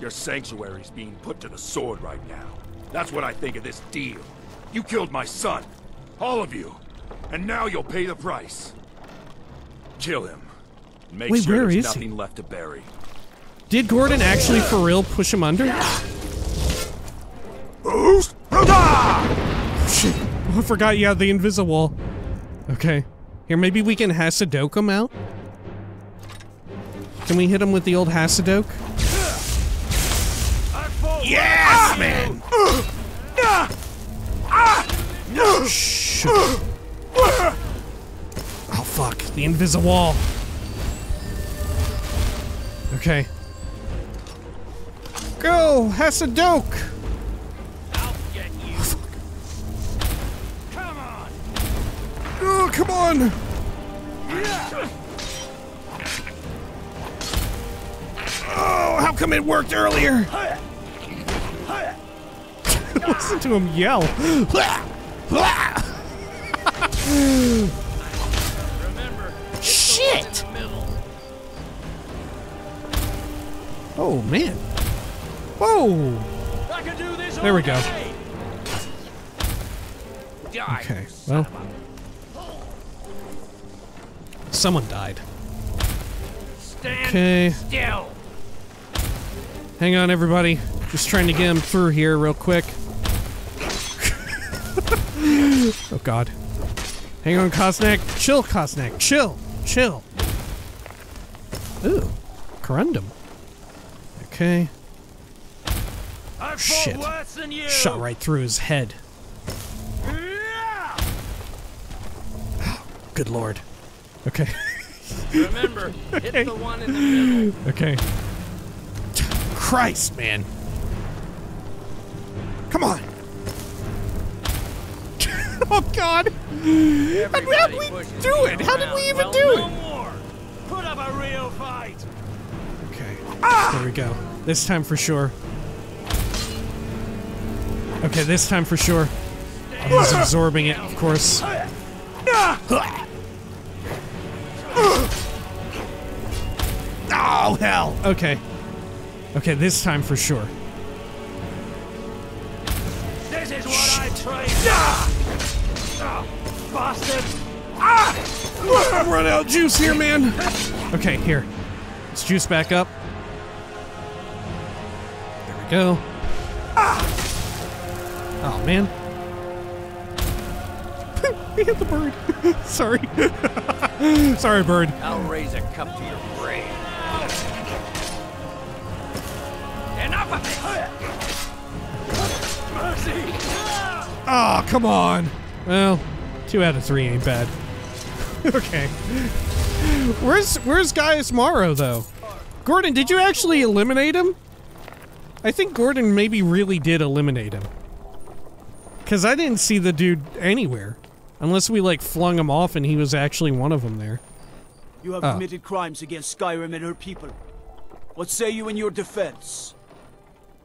Your sanctuary's being put to the sword right now. That's what I think of this deal. You killed my son. All of you. And now you'll pay the price. Kill him. Make Wait, sure where there's is he? nothing left to bury. Did Gordon actually for real push him under? Ah! Shit. Oh, I forgot you had the invisible. Okay. Here, maybe we can Hasadoke him out? Can we hit him with the old Hasadoke? Man! Oh, fuck. The invisible. wall. Okay. Go, Hasadoke! Oh, oh, come on! Oh, how come it worked earlier? Listen to him yell. Remember, Shit! Oh, man. Whoa! There we go. Okay, well. Someone died. Okay. Still. Hang on, everybody. Just trying to get him through here real quick. oh, God. Hang on, Kosnak. Chill, Kosnak. Chill. Chill. Ooh. Corundum. Okay. Shit. Shot right through his head. Good lord. Okay. Remember, hit the one in the middle. Okay. Christ, man. Come on. oh God. How did, how did we do it? How did we even well, do no it? More. Put up a real fight. Okay. Ah! There we go. This time for sure. Okay, this time for sure. He's ah! absorbing it, of course. Ah! Oh, hell. Okay. Okay, this time for sure. Is what I trained. Ah! Bastard! Ah! I'm running out of juice here, man. Okay, here. Let's juice back up. There we go. Oh, man. he hit the bird. Sorry. Sorry, bird. I'll raise a cup to your brain. Enough of it! Mercy! Oh, come on. Well, two out of three ain't bad. okay. Where's Where's Gaius Maro though? Gordon, did you actually eliminate him? I think Gordon maybe really did eliminate him. Cause I didn't see the dude anywhere, unless we like flung him off and he was actually one of them there. You have Oh. committed crimes against Skyrim and her people. What say you in your defense?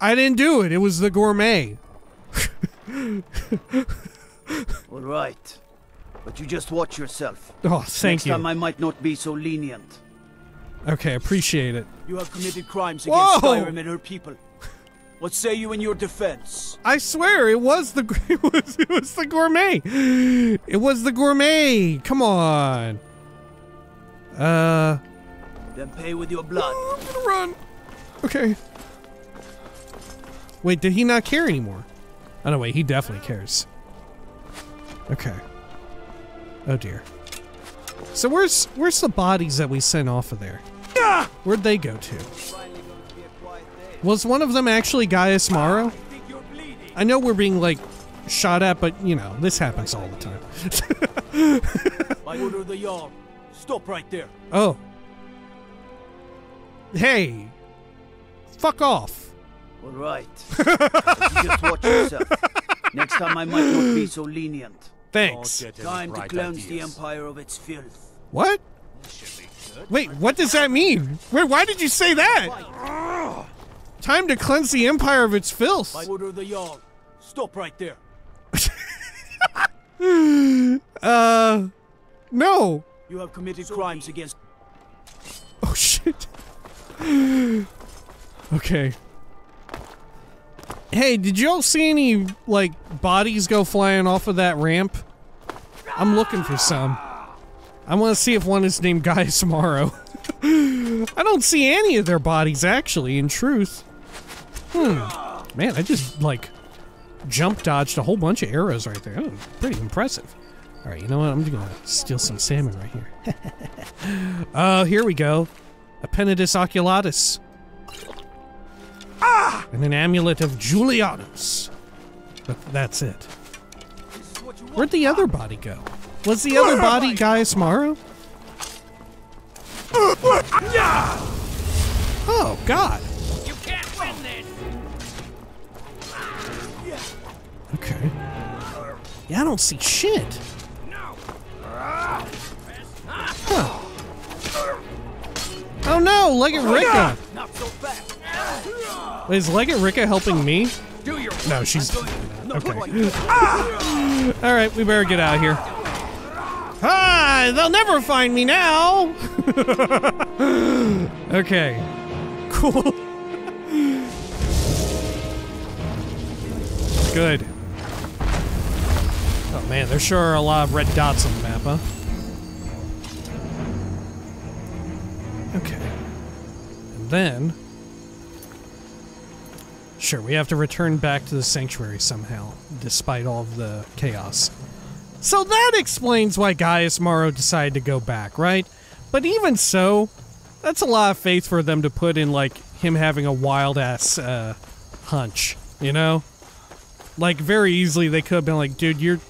I didn't do it. It was the gourmet. All right. But you just watch yourself. Oh, thank Next you. time I might not be so lenient. Okay, appreciate it. You have committed crimes Whoa! against Skyrim and her people. What say you in your defense? I swear it was the it was it was the gourmet. It was the gourmet. Come on. Uh. Then pay with your blood. Run. Okay. Wait, did he not care anymore? Oh no, wait, he definitely cares. Okay. Oh dear. So where's where's the bodies that we sent off of there? Where'd they go to? Was one of them actually Gaius Maro? I know we're being like shot at, but you know, this happens all the time. By order of the Jarl. Stop right there. oh. Hey. Fuck off. All right. You just watch yourself. Next time I might not be so lenient. Thanks. Time to cleanse the Empire of its filth. What? Wait, what does that mean? Wait, why did you say that? Time to cleanse the empire of its filth. By order of the Jarl. Stop right there. uh, no. You have committed crimes against. Oh shit. okay. Hey, did y'all see any like bodies go flying off of that ramp? I'm looking for some. I want to see if one is named Gaius Maro. I don't see any of their bodies actually. In truth, hmm. Man, I just like jump dodged a whole bunch of arrows right there. That was pretty impressive. All right, you know what? I'm just gonna steal some salmon right here. Oh, here we go. Appendidus oculatus. Ah! And an amulet of Julianos. But that's it. Where'd the other body go? Was the other body Gaius Maro? Oh, God. You can't win this! Okay. Yeah, I don't see shit. Huh. Oh no, Legate Rikke! Not so fast! Is Legate Rikke helping me? No, she's. Okay. Alright, we better get out of here. Hi! They'll never find me now! okay. Cool. Good. Oh man, there sure are a lot of red dots on the map, huh? Okay. And then. Sure, we have to return back to the sanctuary somehow, despite all of the chaos. So that explains why Gaius Maro decided to go back, right? But even so, that's a lot of faith for them to put in, like, him having a wild ass uh, hunch, you know? Like, very easily they could have been like, dude, you're.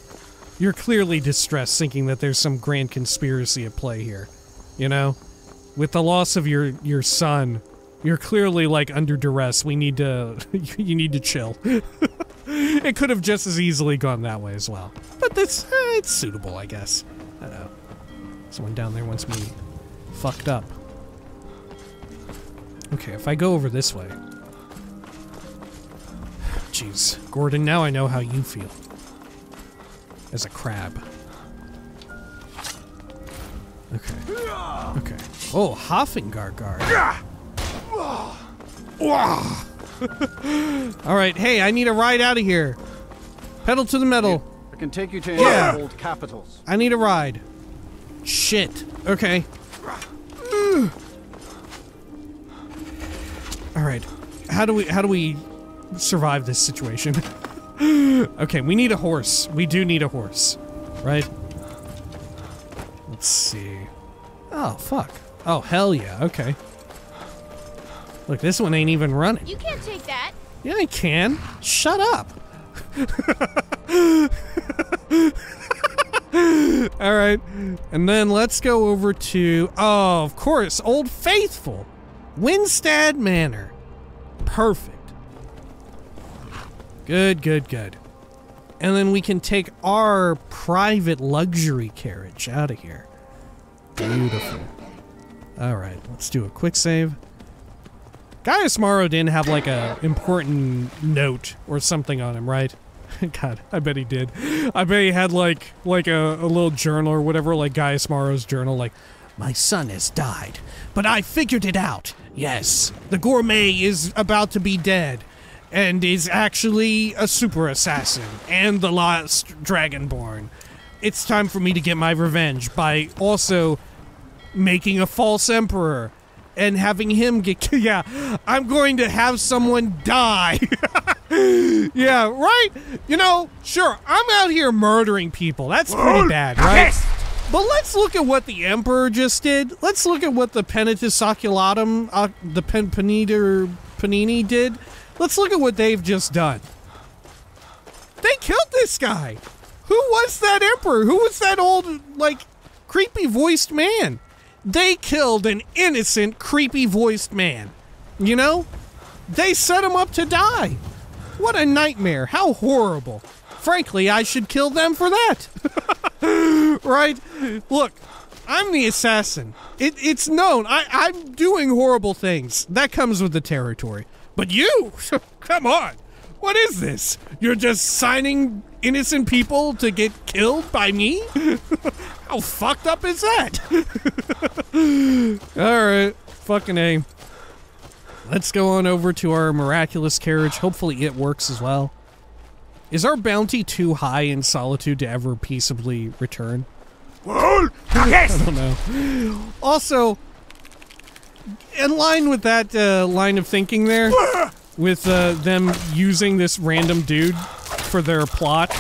You're clearly distressed, thinking that there's some grand conspiracy at play here. You know? With the loss of your, your son, you're clearly, like, under duress. We need to. you need to chill. it could have just as easily gone that way as well. But this, eh, it's suitable, I guess. I don't know. Someone down there wants me fucked up. Okay, if I go over this way. Jeez, Gordon, now I know how you feel. As a crab. Okay. Okay. Oh, Hoffengargard. All right, hey, I need a ride out of here. Pedal to the metal. I can take you to Yeah. the old capitals. I need a ride. Shit. Okay. All right. How do we how do we survive this situation? okay, we need a horse. We do need a horse. Right? Let's see. Oh, fuck. Oh, hell yeah. Okay. Look, this one ain't even running. You can't take that. Yeah, I can. Shut up. All right. And then let's go over to, oh, of course, Old Faithful. Windstad Manor. Perfect. Good, good, good. And then we can take our private luxury carriage out of here. Beautiful. All right, let's do a quick save. Gaius Maro didn't have like a important note or something on him, right? God, I bet he did. I bet he had like like a, a little journal or whatever, like Gaius Maro's journal, like, My son has died, but I figured it out. Yes, the gourmet is about to be dead, and is actually a super assassin and the last dragonborn. It's time for me to get my revenge by also making a false emperor and having him get yeah i'm going to have someone die. Yeah right? You know sure i'm out here murdering people. That's pretty bad right? but let's look at what the emperor just did. Let's look at what the penitus oculatum uh, the pen paniter panini did. Let's look at what they've just done. They killed this guy. Who was that emperor? Who was that old like creepy voiced man they killed an innocent, creepy voiced man. You know? They set him up to die. What a nightmare. How horrible. Frankly, I should kill them for that. right? Look, I'm the assassin. It, it's known. I, I'm doing horrible things. That comes with the territory. But you? Come on. What is this? You're just signing innocent people to get killed by me? How fucked up is that? Alright, fucking A. Let's go on over to our miraculous carriage. Hopefully it works as well. Is our bounty too high in solitude to ever peaceably return? yes! I don't know. Also, in line with that uh, line of thinking there, with uh, them using this random dude for their plot,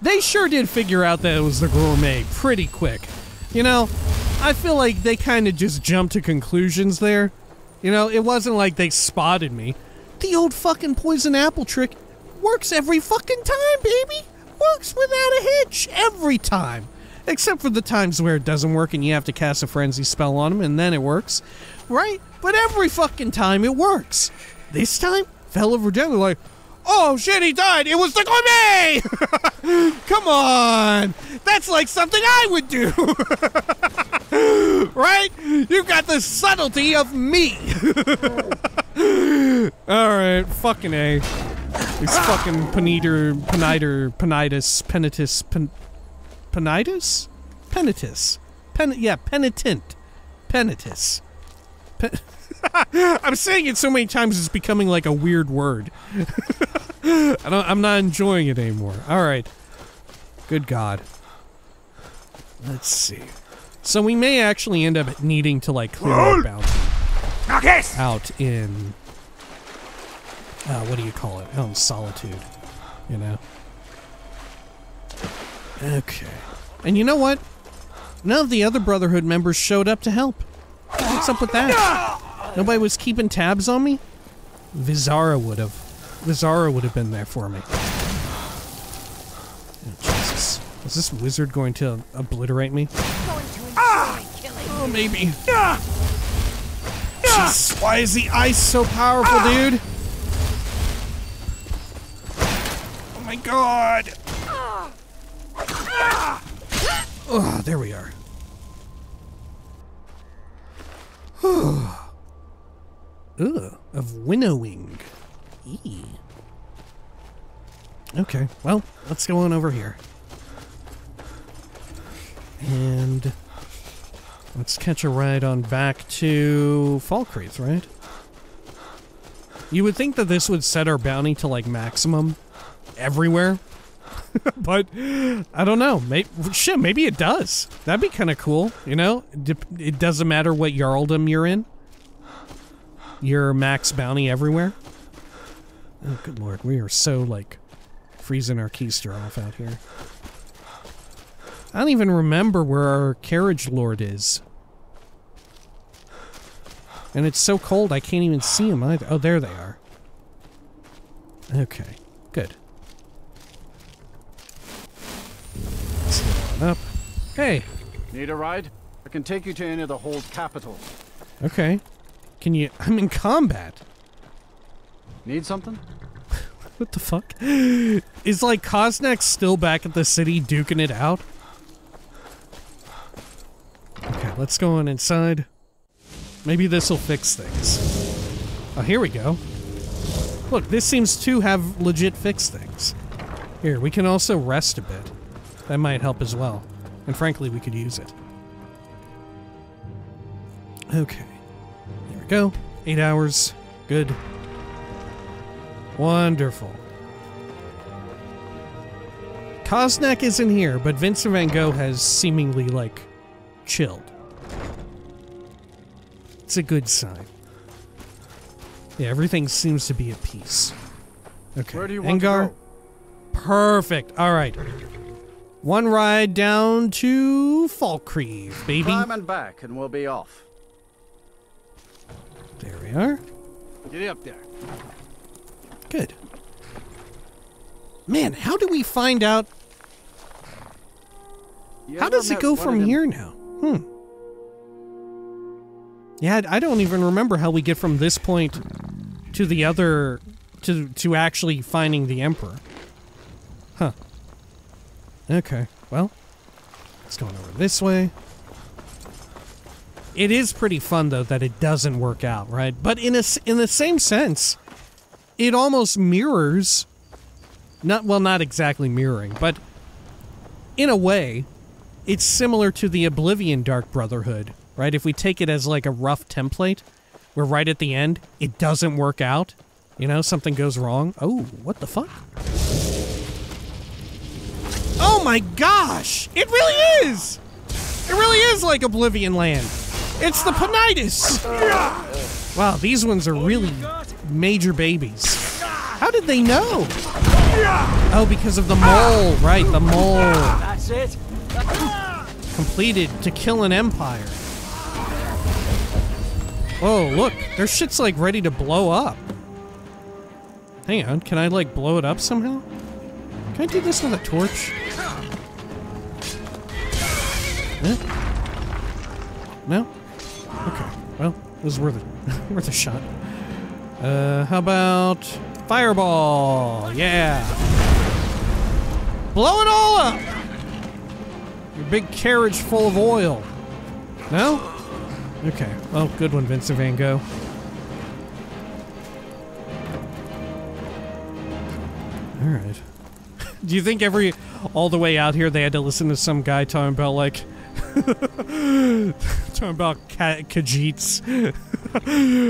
they sure did figure out that it was the gourmet pretty quick. You know, I feel like they kind of just jumped to conclusions there. You know, it wasn't like they spotted me. The old fucking poison apple trick works every fucking time, baby. Works without a hitch every time. Except for the times where it doesn't work and you have to cast a frenzy spell on them and then it works. Right? But every fucking time it works. This time, fell over dead like, oh shit, he died. It was the gourmet! Come on. That's like something I would do. right? You've got the subtlety of me. Alright, fucking A. These ah! fucking Paniter, Paniter, Penitus, Penitus, Pen, Penitus? Penitus. Pen, yeah, penitent. Penitus. Pen- I'm saying it so many times it's becoming like a weird word. I don't, I'm not enjoying it anymore. All right. Good God. Let's see. So we may actually end up needing to like clear our bounty out in uh, what do you call it? Out in solitude. You know. Okay. And you know what? None of the other Brotherhood members showed up to help. What's up with that? Nobody was keeping tabs on me? Veezara would have. Veezara would have been there for me. Oh, Jesus. Is this wizard going to obliterate me? Ah! Oh, maybe. Jesus, why is the ice so powerful, dude? Oh my god! Ah! Oh, there we are. Of winnowing. Eee. Okay, well, let's go on over here. And let's catch a ride on back to Falkreath, right? You would think that this would set our bounty to like maximum everywhere. but I don't know. Maybe, shit, maybe it does. That'd be kind of cool, you know? It doesn't matter what Jarldom you're in. You're max bounty everywhere. Oh, good lord. We are so, like, freezing our keister off out here. I don't even remember where our carriage lord is. And it's so cold I can't even see them either. Oh, there they are. Okay, good. Let's load on up. Hey, Need a ride? I can take you to any of the hold capitals. okay. Can you... I'm in combat. Need something? What the fuck? Is, like, Kosnak still back at the city duking it out? Okay, let's go on inside. Maybe this will fix things. Oh, here we go. Look, this seems to have legit fixed things. Here, we can also rest a bit. That might help as well. And frankly, we could use it. Okay. We go. Eight hours. Good. Wonderful. Kosnak isn't here, but Vincent van Gogh has seemingly, like, chilled. It's a good sign. Yeah, everything seems to be at peace. Okay. Where do you want to go? Perfect. All right. One ride down to Falkreath, baby. Climb and back, and we'll be off. We are. Get up there. Good. Man, how do we find out? You How does it go from here now? Hmm. Yeah, I I don't even remember how we get from this point to the other to to actually finding the emperor. Huh. Okay. Well, it's going over this way. It is pretty fun though that it doesn't work out, right? But in a in the same sense, it almost mirrors not well not exactly mirroring, but in a way, it's similar to the Oblivion Dark Brotherhood, right? If we take it as like a rough template, where right at the end it doesn't work out, you know, something goes wrong. Oh, what the fuck? Oh my gosh! It really is! It really is like Oblivion Land. It's the Panitis! Wow, these ones are really major babies. How did they know? Oh, because of the mole, right? The mole. That's it. Completed to kill an empire. Whoa, look, their shit's like ready to blow up. Hang on, can I like blow it up somehow? Can I do this with a torch? Eh? No? Well, it was worth it. worth a shot. Uh, how about fireball? Yeah. Blow it all up! Your big carriage full of oil. No? Okay. Well, good one, Vincent Van Gogh. All right. Do you think every all the way out here they had to listen to some guy talking about like talking about Ka- Khajiits?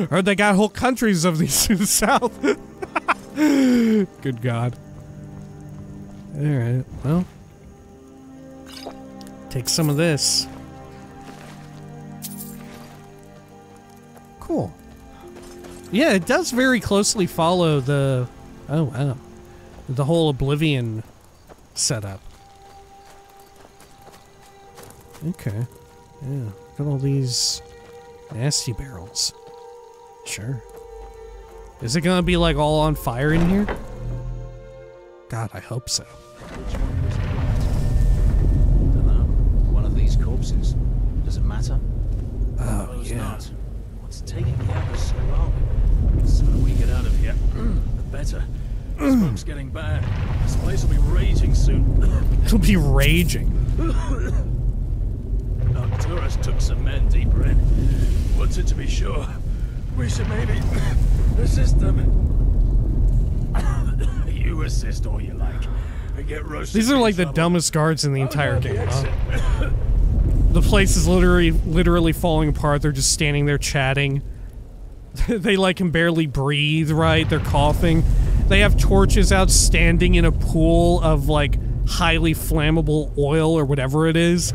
Heard they got whole countries of these in the south. Good God. All right. Well, take some of this. Cool. Yeah, it does very closely follow the. Oh wow, the whole Oblivion setup. Okay. Yeah. Got all these nasty barrels. Sure. Is it gonna be like all on fire in here? God, I hope so. One of these corpses. Does it matter? Oh, Suppose yeah. Not. What's taking the others so long? The sooner we get out of here, the better. Smoke's getting bad. This place will be raging soon. It'll be raging. Arcturus took some men deeper in. Wanted to be sure. We should maybe assist them. you assist all you like. And get roasted. These are like the dumbest guards in the oh, entire game. huh? The place is literally literally falling apart. They're just standing there chatting. they like can barely breathe, right? They're coughing. They have torches out standing in a pool of like highly flammable oil or whatever it is.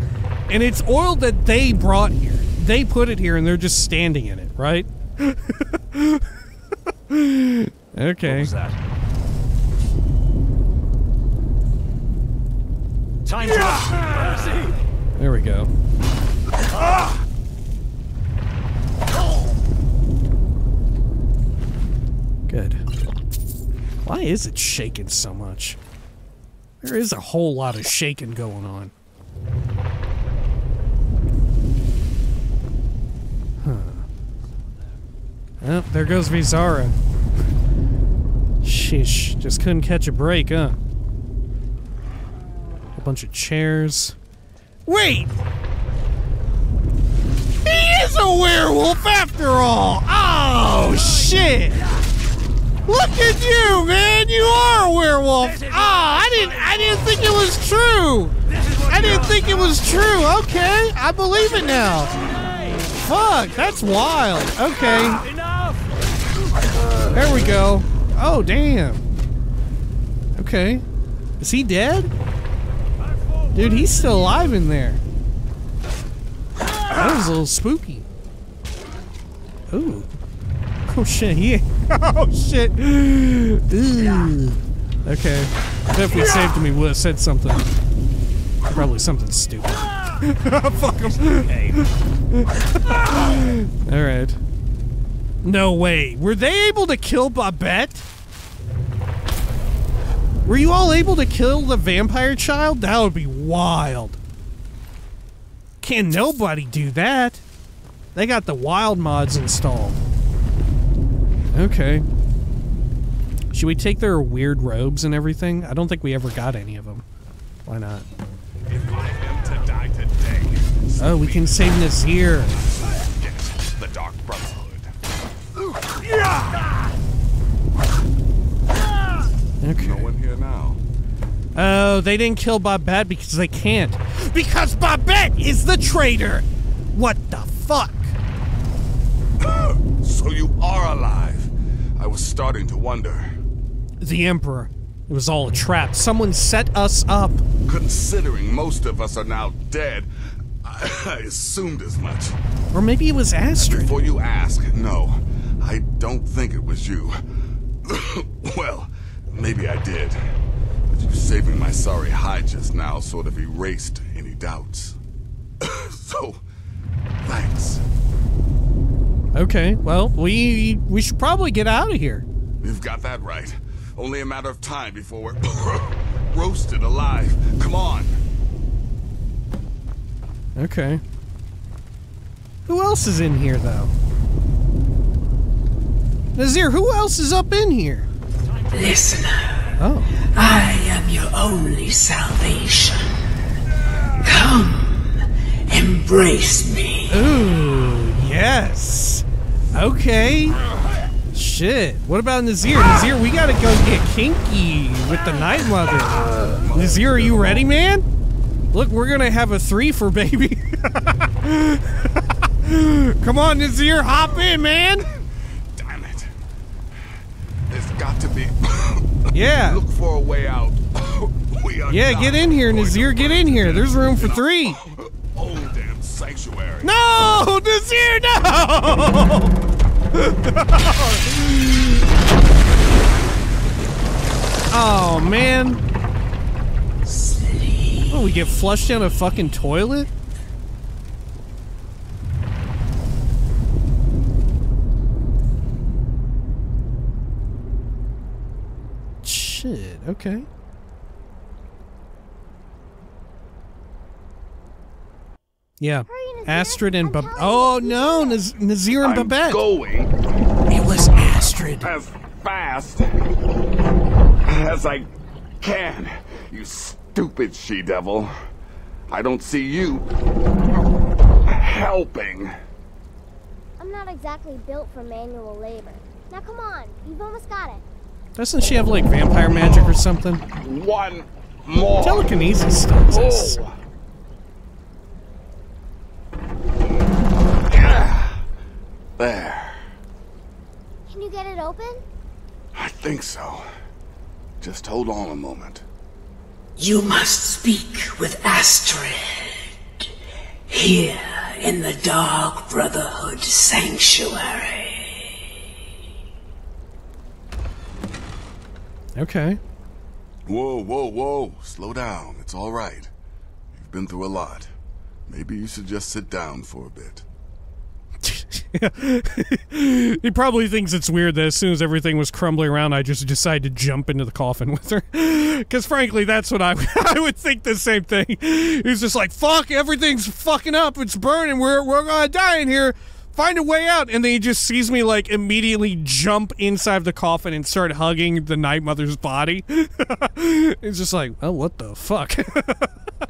And it's oil that they brought here. They put it here and they're just standing in it, right? okay. What was that? Time to Mercy! There we go. Ah. Good. Why is it shaking so much? There is a whole lot of shaking going on. Huh. Oh, there goes Veezara. Sheesh, just couldn't catch a break, huh? A bunch of chairs. Wait! He is a werewolf after all! Oh, shit! Look at you, man! You are a werewolf! Ah, I didn't I didn't think it was true! I didn't think it was true! Okay, I believe it now. Fuck, that's wild. Okay. There we go. Oh, damn. Okay. Is he dead? Dude, he's still alive in there. That was a little spooky. Ooh. Oh shit, he Oh shit. Ooh. Okay. If we saved him, he would have said something. Probably something stupid. Fuck him. Alright. No way. Were they able to kill Babette? Were you all able to kill the vampire child? That would be wild. Can nobody do that? They got the wild mods installed. Okay. Should we take their weird robes and everything? I don't think we ever got any of them. Why not? If I am to die today, Oh, we can save Nazir. get the Dark Brotherhood. Okay. No one here now. Oh, they didn't kill Babette because they can't. Because Babette is the traitor! What the fuck? So you are alive. I was starting to wonder. The Emperor. It was all a trap. Someone set us up. Considering most of us are now dead, I, assumed as much. Or maybe it was Astrid. Before you ask, no, I don't think it was you. well, maybe I did. But you saving my sorry hide just now sort of erased any doubts. so, thanks. Okay, well, we we should probably get out of here. You've got that right. Only a matter of time before we're roasted alive. Come on. Okay. Who else is in here, though? Nazir, who else is up in here? Listener, Oh. I am your only salvation. Come, embrace me. Ooh, yes. Okay. Shit. What about Nazir? Nazir, we gotta go get kinky with the Night Mother. Nazir, are you ready, man? Look, we're gonna have a three for baby. Come on, Nazir, hop in, man. Damn it. There's got to be. Yeah. Look for a way out. we are Yeah, get in here, Nazir. Get in here. There's room for three. sanctuary. No! This year, no! oh, man. Oh, we get flushed down a fucking toilet? Shit, okay. Yeah. Astrid and Bab. Oh no, Naz- Nazir and I'm Babette. going It was Astrid. as fast as I can, you stupid she-devil. I don't see you helping. I'm not exactly built for manual labor. Now come on, you've almost got it. Doesn't she have like vampire magic or something? One more. Telekinesis still exists. Oh. There. Can you get it open? I think so. Just hold on a moment. You must speak with Astrid. Here in the Dark Brotherhood Sanctuary. Okay. Whoa, whoa, whoa. Slow down. It's all right. You've been through a lot. Maybe you should just sit down for a bit. he probably thinks it's weird that as soon as everything was crumbling around, I just decided to jump into the coffin with her. Because frankly, that's what I I would think the same thing. He's just like, "Fuck, everything's fucking up. It's burning. We're we're gonna die in here. Find a way out." And then he just sees me like immediately jump inside the coffin and start hugging the Night Mother's body. it's just like, "Oh, what the fuck."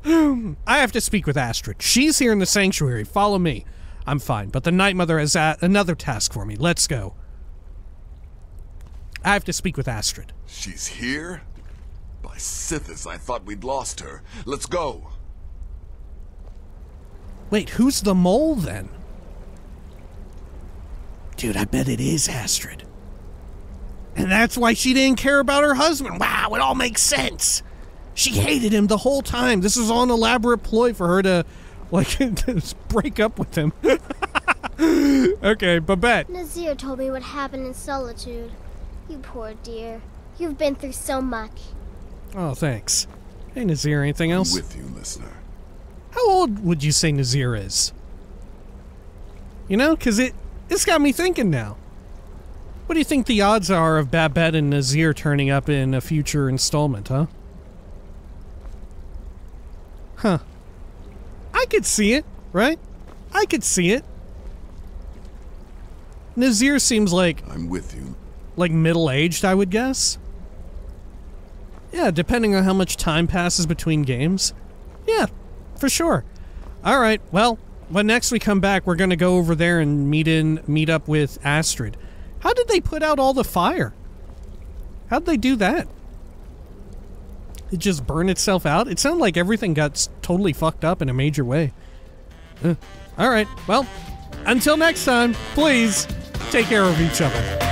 I have to speak with Astrid. She's here in the sanctuary. Follow me. I'm fine, but the Night Mother has another task for me. Let's go. I have to speak with Astrid. She's here? By Sithis, I thought we'd lost her. Let's go. Wait, who's the mole then? Dude, I bet it is Astrid. And that's why she didn't care about her husband. Wow, it all makes sense. She hated him the whole time. This was all an elaborate ploy for her to, like, break up with him. okay, Babette. Nazir told me what happened in solitude. You poor dear. You've been through so much. Oh, thanks. Hey, Nazir, anything else? With you, listener. How old would you say Nazir is? You know, because it, it's got me thinking now. What do you think the odds are of Babette and Nazir turning up in a future installment, huh? Huh. I could see it, right? I could see it. Nazir seems like I'm with you. like middle-aged, I would guess. Yeah, depending on how much time passes between games. Yeah, for sure. All right. Well, when next we come back, we're gonna go over there and meet in meet up with Astrid. How did they put out all the fire? How'd they do that? It just burned itself out? It sounded like everything got totally fucked up in a major way. Uh, all right. Well, until next time, please take care of each other.